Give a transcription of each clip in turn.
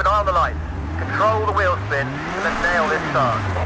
Keep an eye on the lights. Control the wheel spin and then nail this start.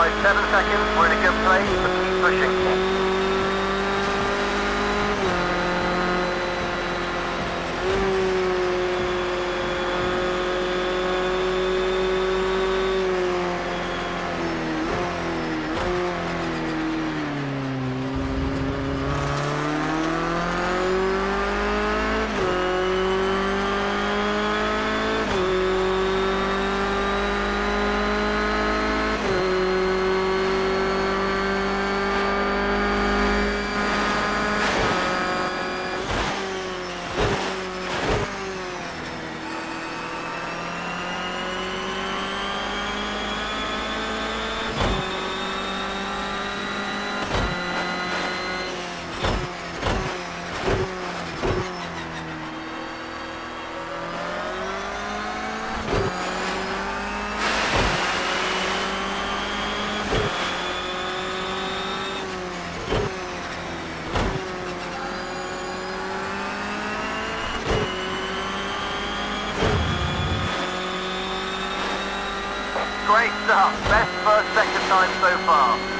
by 7 seconds. We're in a good place, but keep pushing. Stuff. Best first sector time so far.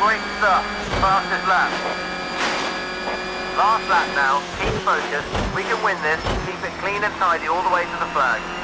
Great stuff. Fastest lap. Last lap now. Keep focused. We can win this. Keep it clean and tidy all the way to the flag.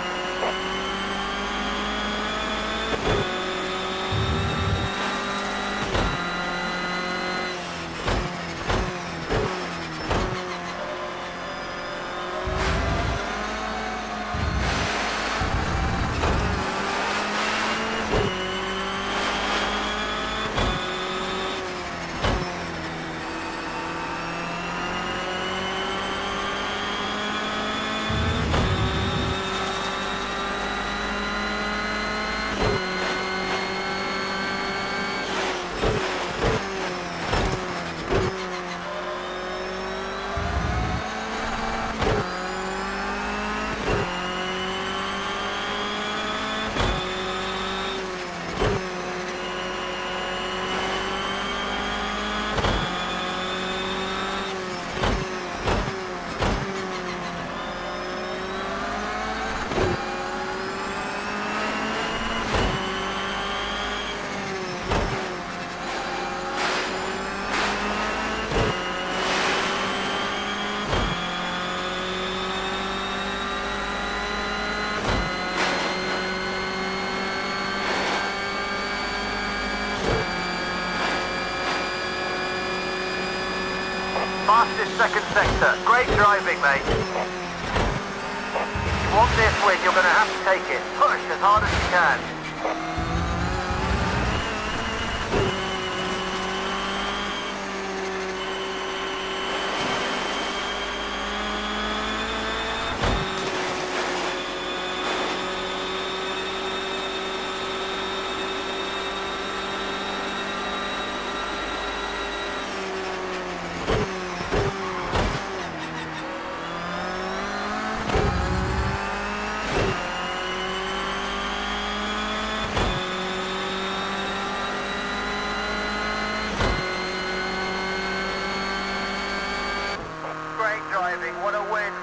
Fastest second sector. Great driving, mate. If you want this win, you're going to have to take it. Push as hard as you can.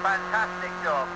fantastic job.